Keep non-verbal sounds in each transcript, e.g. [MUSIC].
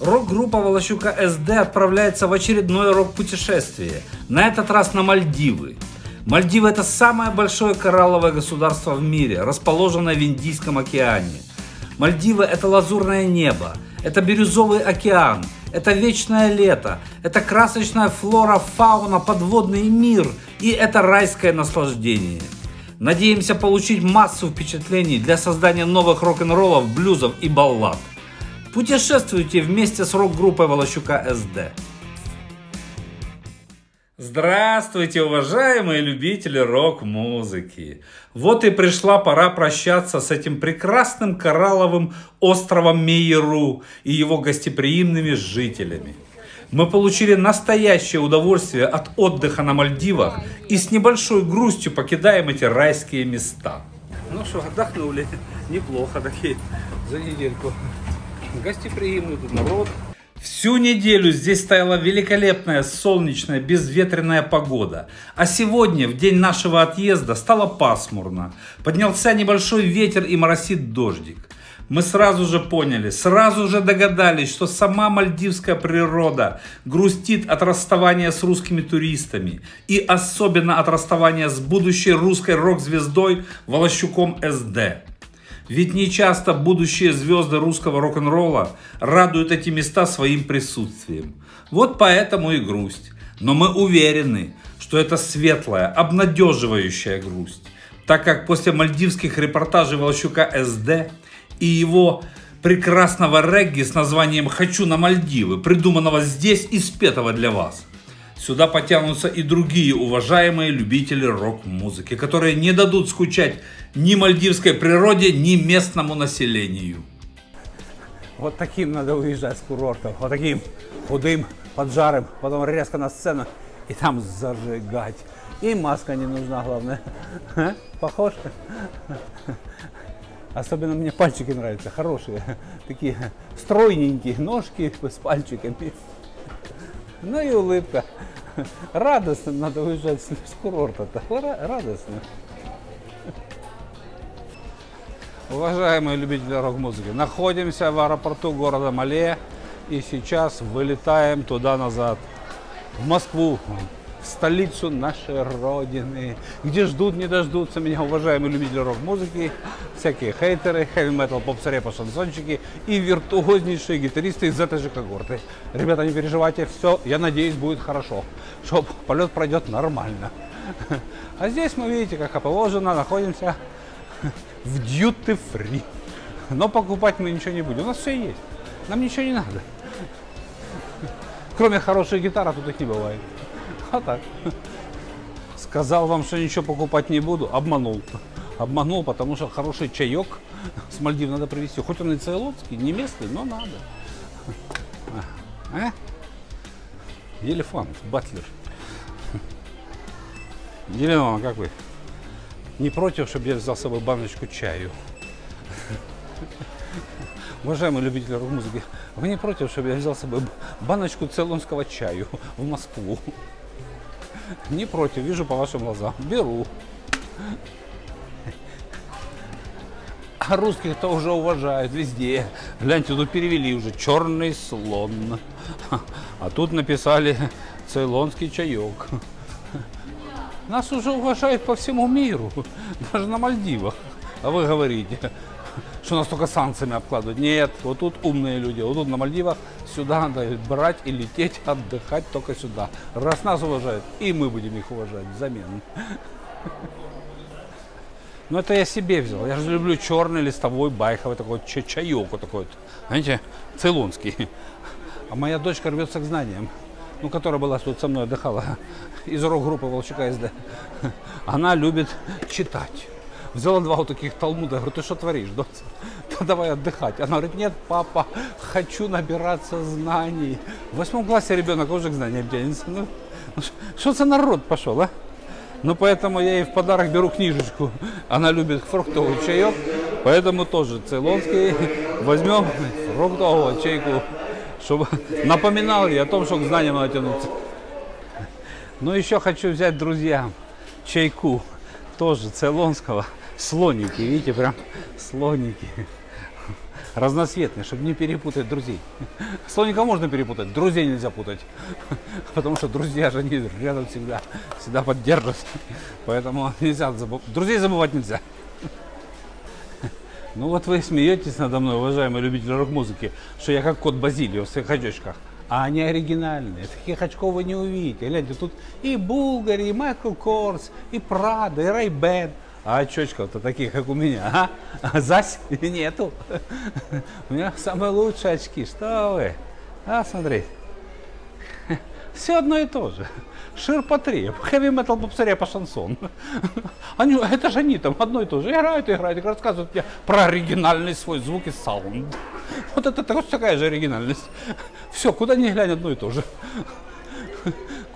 Рок-группа Волощука СД отправляется в очередное рок-путешествие, на этот раз на Мальдивы. Мальдивы это самое большое коралловое государство в мире, расположенное в Индийском океане. Мальдивы это лазурное небо, это бирюзовый океан, это вечное лето, это красочная флора, фауна, подводный мир и это райское наслаждение. Надеемся получить массу впечатлений для создания новых рок-н-роллов, блюзов и баллад. Путешествуйте вместе с рок-группой Волощука СД. Здравствуйте, уважаемые любители рок-музыки! Вот и пришла пора прощаться с этим прекрасным коралловым островом Мейеру и его гостеприимными жителями. Мы получили настоящее удовольствие от отдыха на Мальдивах и с небольшой грустью покидаем эти райские места. Ну что, отдохнули. Неплохо такие за недельку гостеприимный народ. Всю неделю здесь стояла великолепная солнечная безветренная погода. А сегодня, в день нашего отъезда, стало пасмурно. Поднялся небольшой ветер и моросит дождик. Мы сразу же поняли, сразу же догадались, что сама мальдивская природа грустит от расставания с русскими туристами. И особенно от расставания с будущей русской рок-звездой Волощуком СД. Ведь нечасто будущие звезды русского рок-н-ролла радуют эти места своим присутствием. Вот поэтому и грусть. Но мы уверены, что это светлая, обнадеживающая грусть. Так как после мальдивских репортажей Волощука СД и его прекрасного регги с названием «Хочу на Мальдивы», придуманного здесь и спетого для вас – Сюда потянутся и другие уважаемые любители рок-музыки, которые не дадут скучать ни мальдивской природе, ни местному населению. Вот таким надо уезжать с курортов. Вот таким худым, поджарым, потом резко на сцену и там зажигать. И маска не нужна, главное. Похож? Особенно мне пальчики нравятся, хорошие. Такие стройненькие ножки с пальчиками. Ну и улыбка. Радостно надо уезжать с, курорта-то. Радостно. Уважаемые любители рок-музыки, находимся в аэропорту города Мале и сейчас вылетаем туда-назад, в Москву, столицу нашей Родины, где ждут, не дождутся меня уважаемые любители рок-музыки, всякие хейтеры, хэви-метал, поп-сарепа, шансончики и виртуознейшие гитаристы из этой же когорты. Ребята, не переживайте, все, я надеюсь, будет хорошо, что полет пройдет нормально. А здесь мы, видите, как и положено, находимся в free. Но покупать мы ничего не будем, у нас все есть, нам ничего не надо. Кроме хороших гитар, а тут их не бывает. А так. Сказал вам, что ничего покупать не буду, обманул. Обманул, потому что хороший чаек с Мальдив надо привезти. Хоть он и цейлонский, не местный, но надо. А? Елефант, батлер. Елена, как вы? Не против, чтобы я взял с собой баночку чаю? Уважаемые любители рок-музыки, вы не против, чтобы я взял с собой баночку цейлонского чаю в Москву? Не против, вижу по вашим глазам. Беру. А русских-то уже уважают везде. Гляньте, тут перевели уже черный слон. А тут написали цейлонский чаек. Нас уже уважают по всему миру, даже на Мальдивах. А вы говорите, что нас только санкциями обкладывают. Нет, вот тут умные люди, вот тут на Мальдивах сюда надо брать и лететь, отдыхать только сюда. Раз нас уважают, и мы будем их уважать взамен. Но это я себе взял. Я же люблю черный листовой байховый такой чаек вот такой вот. Знаете, цейлонский. А моя дочка рвется к знаниям. Ну, которая была тут со мной отдыхала [LAUGHS] из рок-группы Волчака СД. Она любит читать взяла два вот таких талмуда, говорю, ты что творишь, доця? [LAUGHS] Да давай отдыхать. Она говорит, нет, папа, хочу набираться знаний. В восьмом классе ребенок уже к знаниям тянется. Ну, ну что за народ пошел, а? Ну, поэтому я ей в подарок беру книжечку. Она любит фруктовый чаек, поэтому тоже цейлонский. [LAUGHS] Возьмем фруктового чайку, чтобы [LAUGHS] напоминал ей о том, что к знаниям надо тянуться. Но еще хочу взять друзьям чайку, тоже цейлонского слоники, видите, прям слоники. разноцветные, чтобы не перепутать друзей. Слоника можно перепутать, друзей нельзя путать. Потому что друзья же они рядом всегда, всегда поддержат. Поэтому нельзя забывать. Друзей забывать нельзя. Ну вот вы смеетесь надо мной, уважаемые любители рок-музыки, что я как кот Базилио в своих очочках. А они оригинальные. Таких очков вы не увидите. Гляньте, тут и Булгари, и Майкл Корс, и Прада, и Райбен. А очочков-то таких, как у меня, а? а Зась [LAUGHS] нету. У меня самые лучшие очки. Что вы? А, смотрите. [LAUGHS] Все одно и то же. Ширпотреб, хэви-метал попсаря по шансон. [LAUGHS] Они, это же они там одно и то же играют, играют, рассказывают мне про оригинальный свой звук и саунд. Вот это такая же оригинальность. Все, куда ни глянь, одно и то же.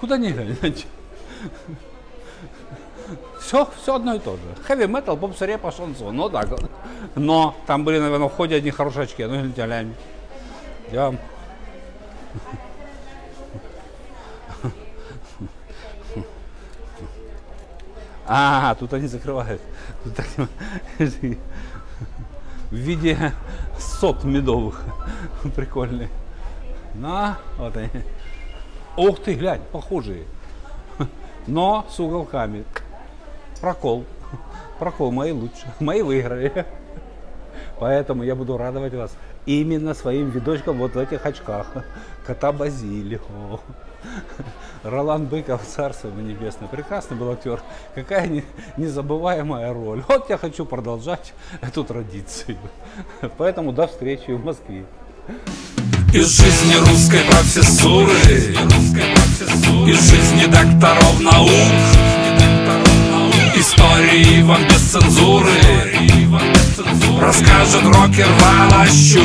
Куда ни глянь, все, все одно и то же. Хэви метал, поп по шансон. Ну так. Но там были, наверное, в ходе одни хорошие очки. Ну, глянь. Я А, тут они закрывают. Тут так, в виде сот медовых. Прикольные. На, вот они. Ух ты, глянь, похожие. Но с уголками. Прокол. Прокол мои лучше. Мои выиграли. Поэтому я буду радовать вас именно своим видочком вот в этих очках. Кота Базилио. Ролан Быков, царство ему небесное. Прекрасный был актер. Какая незабываемая роль. Вот я хочу продолжать эту традицию. Поэтому до встречи в Москве. Из жизни русской профессуры, из жизни докторов наук, цензуры. Расскажет рокер Валащу.